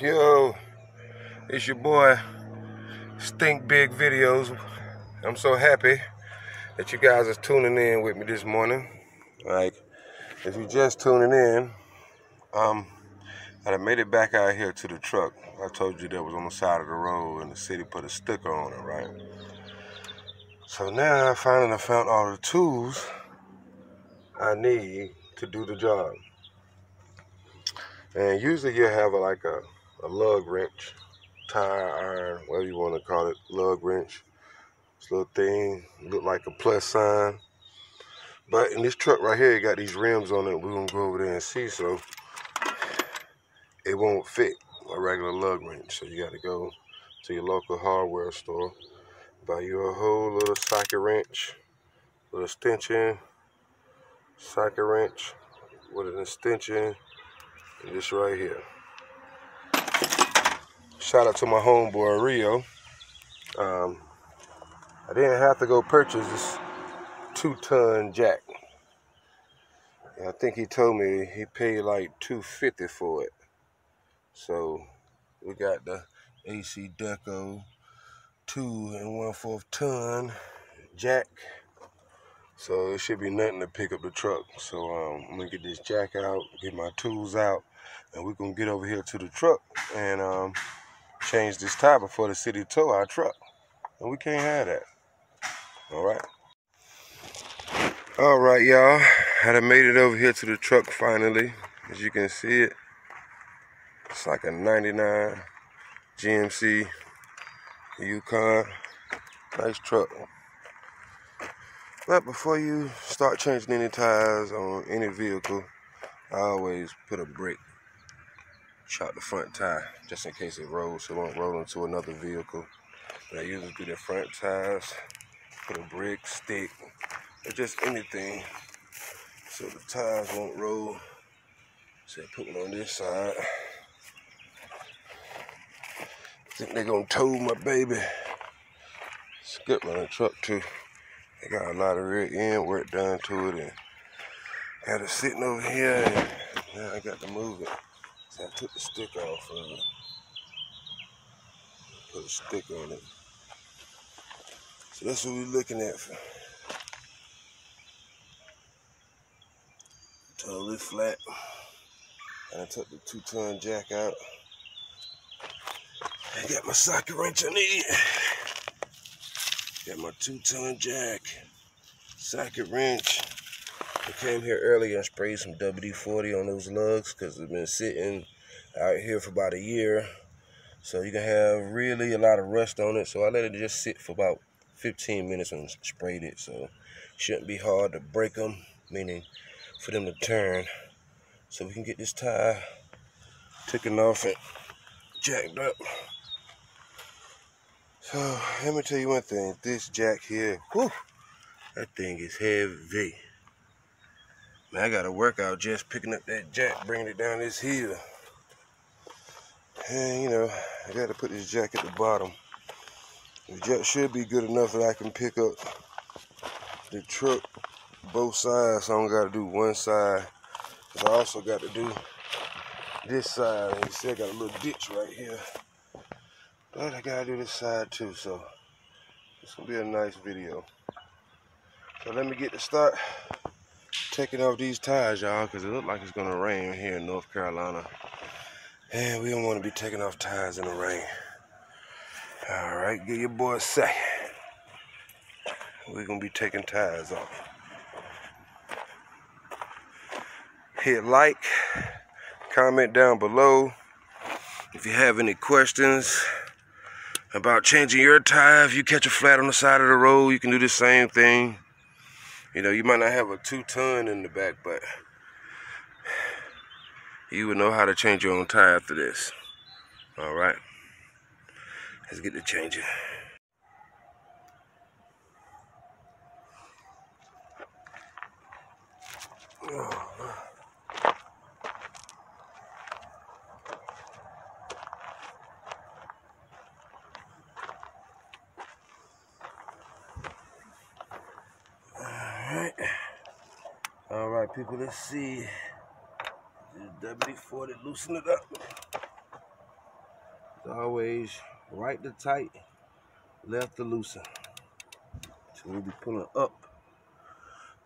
Yo, it's your boy, Think Big Videos. I'm so happy that you guys are tuning in with me this morning. Like, if you're just tuning in, um, I made it back out here to the truck. I told you that was on the side of the road and the city put a sticker on it, right? So now I finally found all the tools I need to do the job. And usually you have a, like a a lug wrench, tire iron, whatever you want to call it, lug wrench. This little thing look like a plus sign. But in this truck right here, it got these rims on it. We're gonna go over there and see. So it won't fit a regular lug wrench. So you got to go to your local hardware store, buy you a whole little socket wrench, little extension, socket wrench with an extension, and this right here. Shout out to my homeboy Rio. Um, I didn't have to go purchase this two-ton jack. I think he told me he paid like 250 for it. So we got the ACDelco two and one fourth ton jack. So it should be nothing to pick up the truck. So um, I'm gonna get this jack out, get my tools out, and we're gonna get over here to the truck and um, change this tire before the city tow our truck. And we can't have that. All right. All right, y'all. I made it over here to the truck finally. As you can see it, it's like a 99 GMC Yukon. Nice truck. But before you start changing any tires on any vehicle, I always put a brake shot the front tire just in case it rolls so it won't roll into another vehicle. But I usually do the front tires, put a brick, stick, or just anything so the tires won't roll. So I put one on this side. Think they're gonna tow my baby. It's Skip on the truck too. They got a lot of rear end work done to it and got it sitting over here and now I got to move it. I took the stick off of it. Put a stick on it. So that's what we're looking at. For. Totally flat. And I took the two ton jack out. I got my socket wrench I need. Got my two ton jack, socket wrench, I came here earlier and sprayed some WD-40 on those lugs because they've been sitting out here for about a year. So you can have really a lot of rust on it. So I let it just sit for about 15 minutes and sprayed it. So shouldn't be hard to break them, meaning for them to turn. So we can get this tire taken off and jacked up. So let me tell you one thing. This jack here, whew, that thing is heavy. Man, I got a workout just picking up that jack, bringing it down this hill. And, you know, I got to put this jack at the bottom. The jack should be good enough that I can pick up the truck both sides. So I don't got to do one side. I also got to do this side. You see I got a little ditch right here. But I got to do this side too. So it's going to be a nice video. So let me get to start taking off these tires, y'all, because it looks like it's going to rain here in North Carolina. And we don't want to be taking off tires in the rain. All right, get your boy a second. We're going to be taking tires off. Hit like, comment down below. If you have any questions about changing your tire, if you catch a flat on the side of the road, you can do the same thing. You know, you might not have a two ton in the back, but you would know how to change your own tire after this. All right. Let's get to changing. Oh, right, people, let's see. WD-40, loosen it up. always right to tight, left to loosen. So we'll be pulling up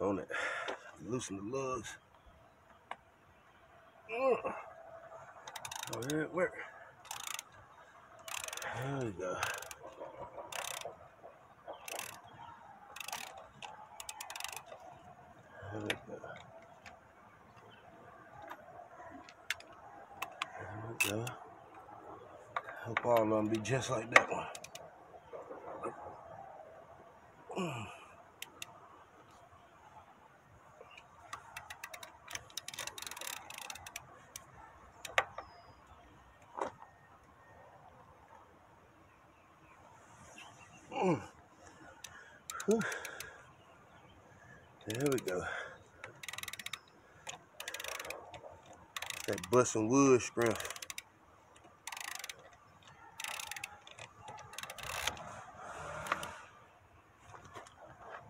on it. Loosen the lugs. Mm. Oh, here it. There we go. There we go. There we go. Hope all of them be just like that one. There we go. That busting wood strength.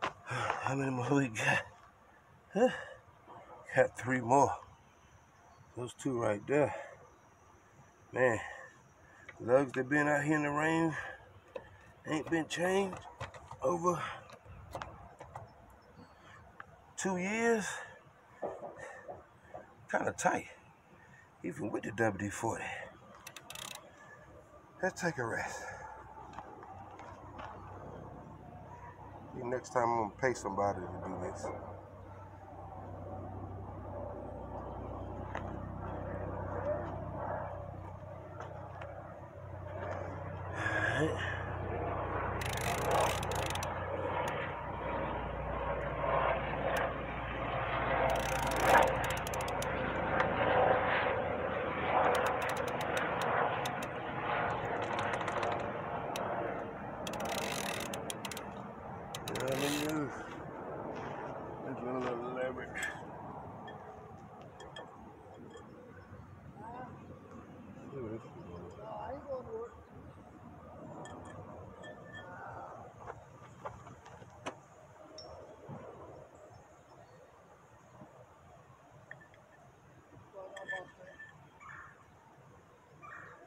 How many more we got? Huh? Got three more. Those two right there. Man, lugs that been out here in the rain ain't been changed over two years. Kind of tight, even with the WD-40. Let's take a rest. Next time I'm gonna pay somebody to do this.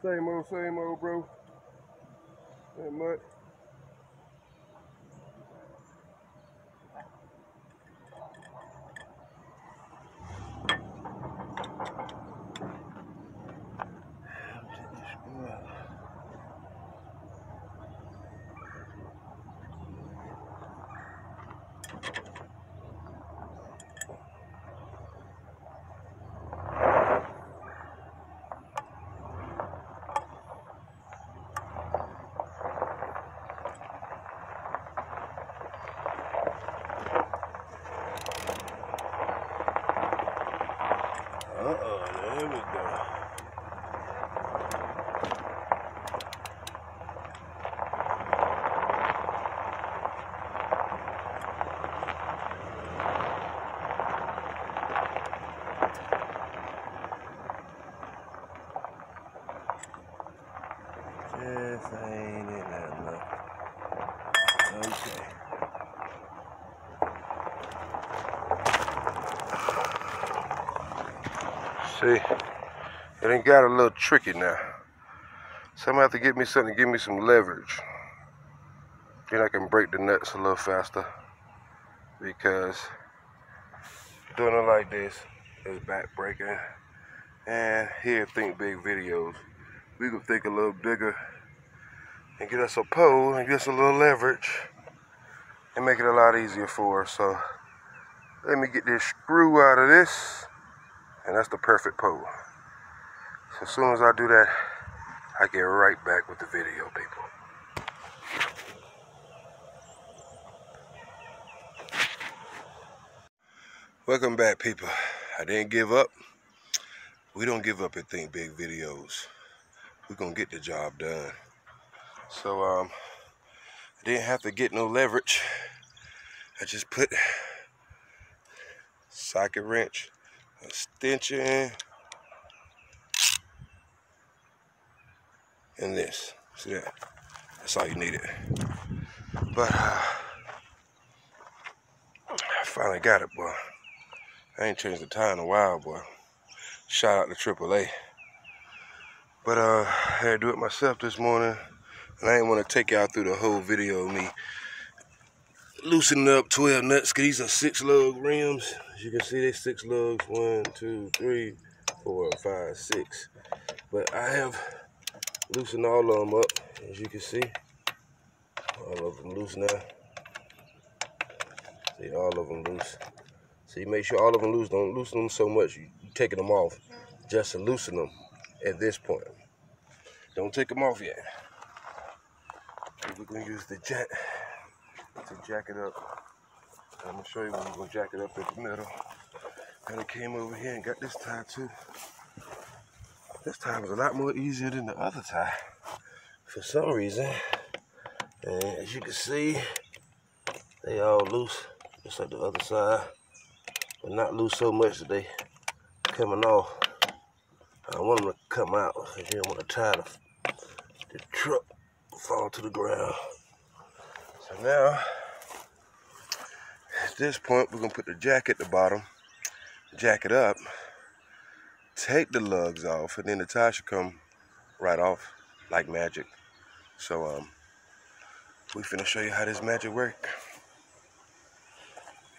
Same old, same old, bro. Ain't much. See, it ain't got a little tricky now. So I'm gonna have to get me something to give me some leverage. Then I can break the nuts a little faster. Because doing it like this is back breaking. And here Think Big videos. We can think a little bigger and get us a pole and get us a little leverage and make it a lot easier for us. So let me get this screw out of this. And that's the perfect pole. So as soon as I do that, I get right back with the video, people. Welcome back, people. I didn't give up. We don't give up at Think Big Videos. We're going to get the job done. So, um, I didn't have to get no leverage. I just put socket wrench extension, and this. See that? That's all you needed. But uh, I finally got it, boy. I ain't changed the tire in a while, boy. Shout out to AAA. But uh, I had to do it myself this morning. And I didn't want to take y'all through the whole video of me loosening up 12 nuts. Cause these are six lug rims. As you can see, they six lugs. One, two, three, four, five, six. But I have loosened all of them up. As you can see, all of them loose now. See, all of them loose. You make sure all of them loose. Don't loosen them so much. You, you taking them off just to loosen them at this point. Don't take them off yet. We're gonna use the jet to jack it up. I'm gonna show you when we're gonna jack it up at the middle. And I came over here and got this tie too. This tie was a lot more easier than the other tie for some reason. And as you can see, they all loose, just like the other side, but not loose so much that they coming off. I want them to come out because you don't want to tie the, the truck fall to the ground. So now, this point, we're going to put the jack at the bottom, jack it up, take the lugs off, and then the tie should come right off like magic. So, um, we finna show you how this magic work.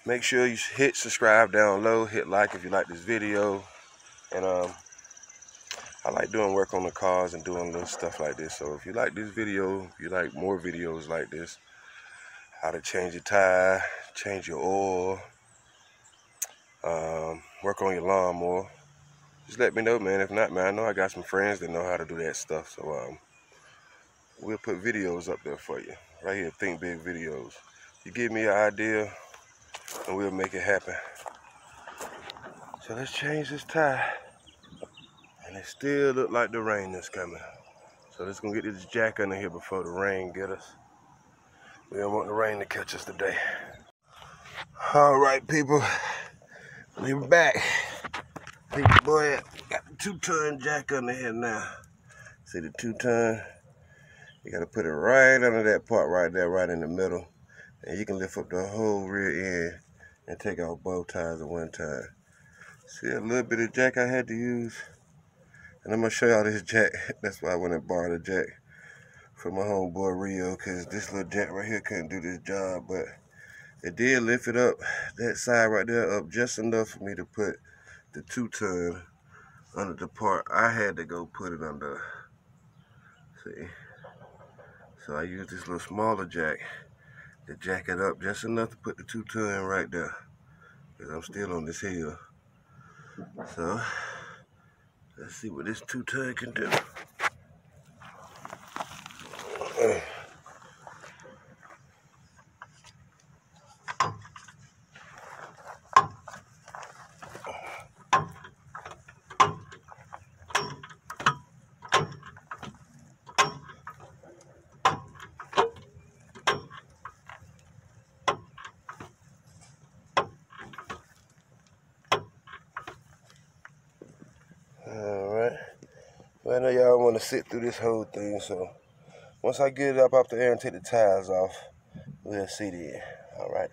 Make sure you hit subscribe down low, hit like if you like this video, and um, I like doing work on the cars and doing little stuff like this. So if you like this video, if you like more videos like this, how to change your tire, change your oil, um, work on your lawnmower, just let me know, man. If not, man, I know I got some friends that know how to do that stuff. So um, we'll put videos up there for you. Right here, Think Big Videos. You give me an idea, and we'll make it happen. So let's change this tire. And it still look like the rain is coming. So let's go get this jack under here before the rain get us. We don't want the rain to catch us today. All right, people. We're back. Boy, got the two-ton jack under here now. See the two-ton? You gotta put it right under that part right there, right in the middle. And you can lift up the whole rear end and take out both tires at one time. See a little bit of jack I had to use? And I'm gonna show y'all this jack. That's why I went and borrowed a jack from my homeboy Rio, cause this little jack right here couldn't do this job, but it did lift it up, that side right there up just enough for me to put the two ton under the part I had to go put it under. See? So I used this little smaller jack to jack it up just enough to put the two ton right there. Cause I'm still on this hill. So Let's see what this two-ton can do. I know y'all want to sit through this whole thing, so once I get it up off the air and take the tires off, we'll see then. All right.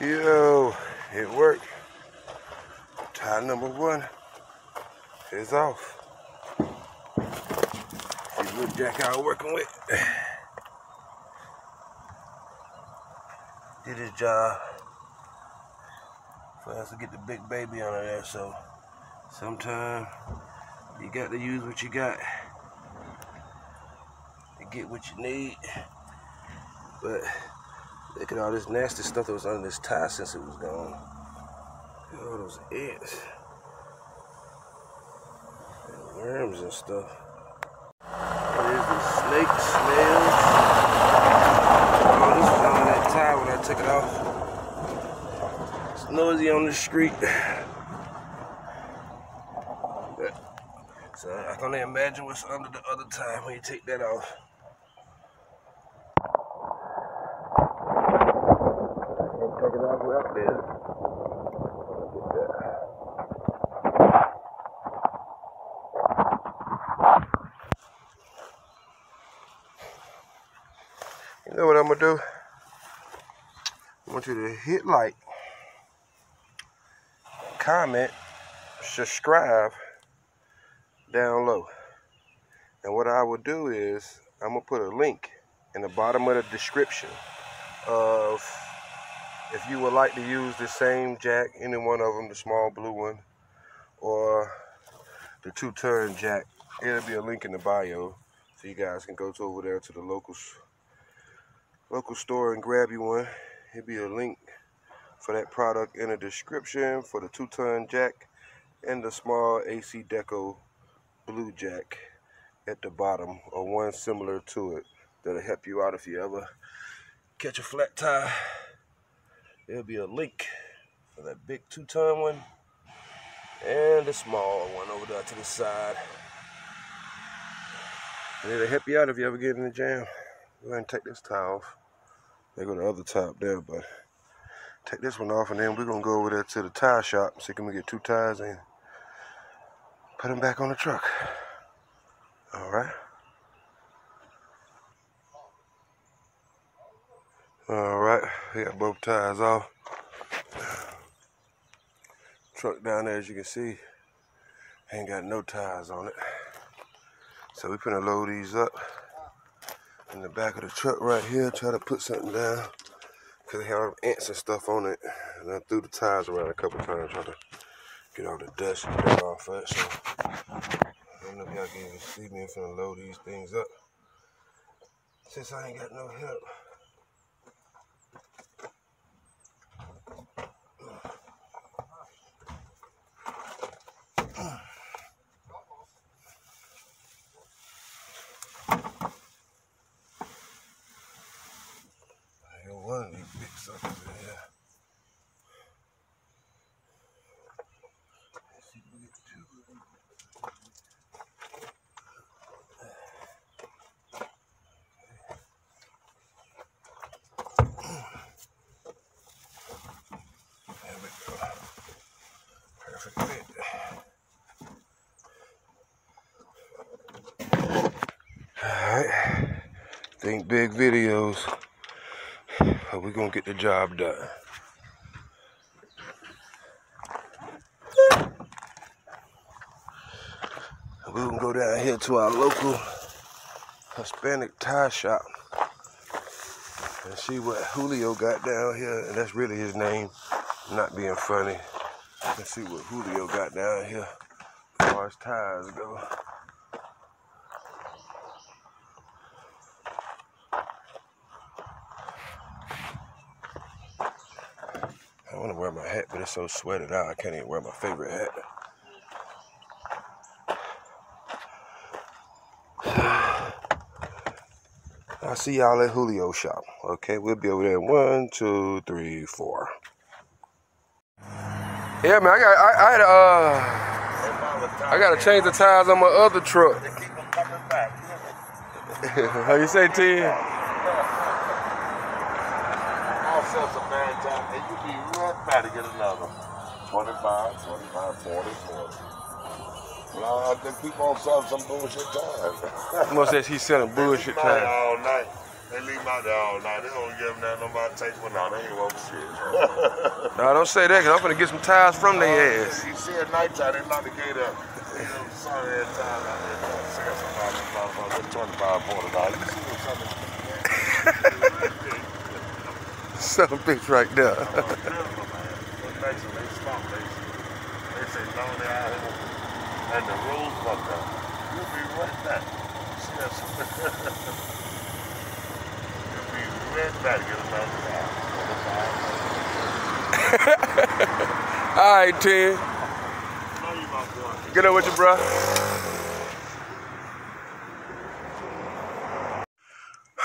Yo, it worked. Tire number one is off. See little jack I working with. Did his job for us to get the big baby under there, so Sometimes you got to use what you got to get what you need. But look at all this nasty stuff that was under this tie since it was gone. All those ants. And worms and stuff. There's the snakes, snails. Oh, this was on that tie when I took it off. It's noisy on the street. Only imagine what's under the other tire when you take that off. You know what I'm gonna do? I want you to hit like, comment, subscribe, down low. And what I will do is I'm gonna put a link in the bottom of the description of if you would like to use the same jack, any one of them, the small blue one, or the two-ton jack, it'll be a link in the bio, so you guys can go to over there to the local local store and grab you one. It'll be a link for that product in the description for the two-ton jack and the small ACDelco blue jack at the bottom, or one similar to it that'll help you out if you ever catch a flat tire. There'll be a link for that big two-ton one and the small one over there to the side. And it'll help you out if you ever get in the jam. Go ahead and take this tire off. They go the other top there, but take this one off and then we're gonna go over there to the tire shop See if we can get two tires and put them back on the truck. All right. All right, we got both tires off. Truck down there, as you can see, ain't got no tires on it. So we finna load these up in the back of the truck right here, try to put something down. Cause they have ants and stuff on it. And I threw the tires around a couple times, trying to get all the dust and dirt off of it. So I don't know if y'all can even see me. I'm finna load these things up. Since I ain't got no help. one of these big suckers in here. There we go. Perfect fit. Alright. Think big videos. But we're gonna get the job done. We're gonna go down here to our local Hispanic tie shop and see what Julio got down here. And that's really his name, not being funny. Let's see what Julio got down here as far as tires go. I want to wear my hat, but it's so sweated out, I can't even wear my favorite hat. I'll see y'all at Julio shop. Okay, we'll be over there. One, two, three, four. Yeah, man, I got, I, I had, uh, I got to change the tires on my other truck. How you say, T? I'll sell some bad time, and you be right back to get another 25, 25, 40, 40. Well, I think people on selling some bullshit tires. Mo says he's selling bullshit They leave 'em out there tires. all night. They leave out there all. They don't give them that nobody take one out. They ain't want shit. No, don't say that, because I'm going to get some tires from their uh, ass. You see at night time, they not the gate up. You know, sun every time out there trying to sell somebody motherfucker, 25, 40 dollars. You see what's something? Son of a bitch right there. They stop, they, they say, no, they out here. And the rules fucked up. You'll be right back. See that? All right, boy. Get up with you, bro.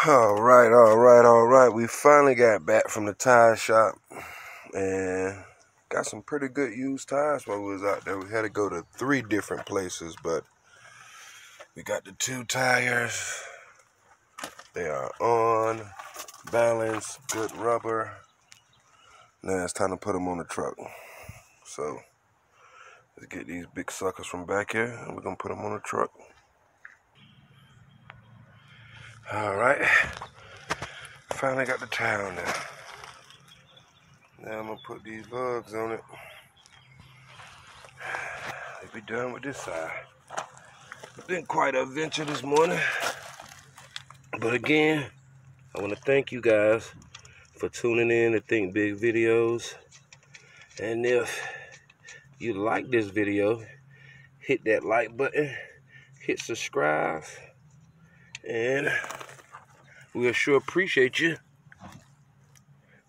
All right, all right, all right. We finally got back from the tire shop and got some pretty good used tires while we was out there. We had to go to three different places, but we got the two tires. They are on, balance, good rubber. Now it's time to put them on the truck. So Let's get these big suckers from back here and we're gonna put them on the truck. All right, finally got the on there. Now I'm gonna put these lugs on it. We'll be done with this side. been quite an adventure this morning. But again, I want to thank you guys for tuning in to Think Big Videos. And if you like this video, hit that like button, hit subscribe, and we'll sure appreciate you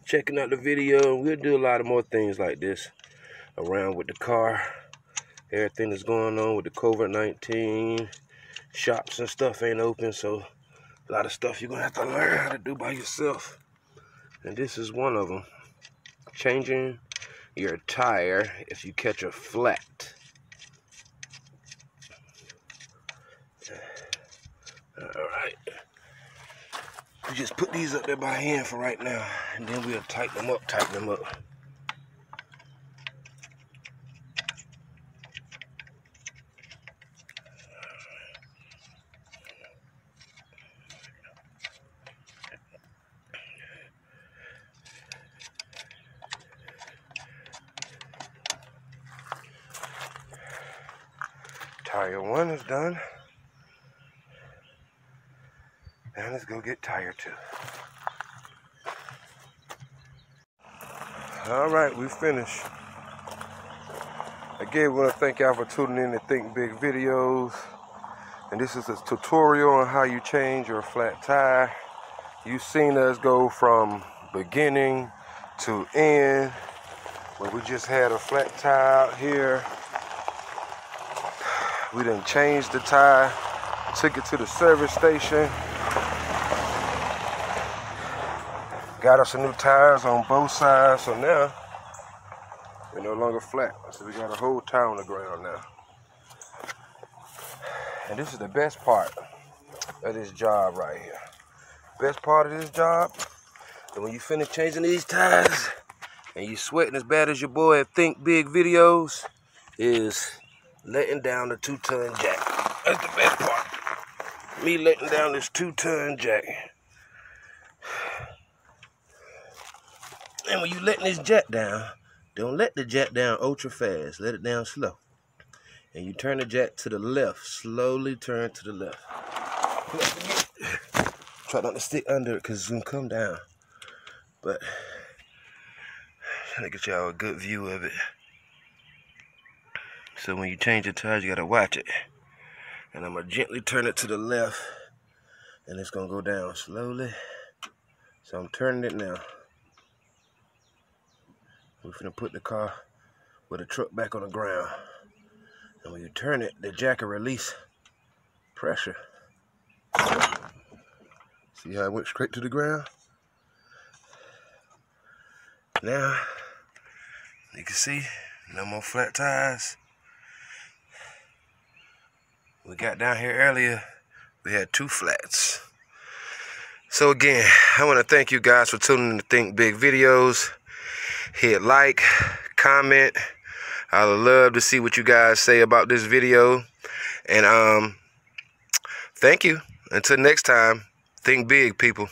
checking out the video. We'll do a lot of more things like this around with the car. Everything that's going on with the COVID-19. Shops and stuff ain't open, so a lot of stuff you're going to have to learn how to do by yourself. And this is one of them. Changing your tire if you catch a flat. Alright. We just put these up there by hand for right now. And then we'll tighten them up, tighten them up. Tire one is done. Now let's go get tire two. All right, we finished. Again, we want to thank y'all for tuning in to Think Big Videos. And this is a tutorial on how you change your flat tire. You've seen us go from beginning to end. Where we just had a flat tire out here. We didn't change the tire, took it to the service station. Got us some new tires on both sides, so now we're no longer flat. So we got a whole tire on the ground now. And this is the best part of this job right here. Best part of this job, and when you finish changing these tires, and you sweating as bad as your boy at Think Big Videos, is letting down the two-ton jack. That's the best part. Me letting down this two-ton jack. And when you letting this jack down, don't let the jack down ultra fast. Let it down slow. And you turn the jack to the left. Slowly turn to the left. Try not to stick under it because it's going to come down. But trying to get y'all a good view of it. So when you change the tires, you got to watch it. And I'm to gently turn it to the left. And it's to go down slowly. So I'm turning it now. We're gonna put the car with the truck back on the ground. And when you turn it, the jack will release pressure. See how it went straight to the ground? Now, you can see, no more flat tires. We got down here earlier, we had two flats. So again, I want to thank you guys for tuning in to Think Big Videos hit like, comment. I love to see what you guys say about this video. And um, thank you. Until next time, think big, people.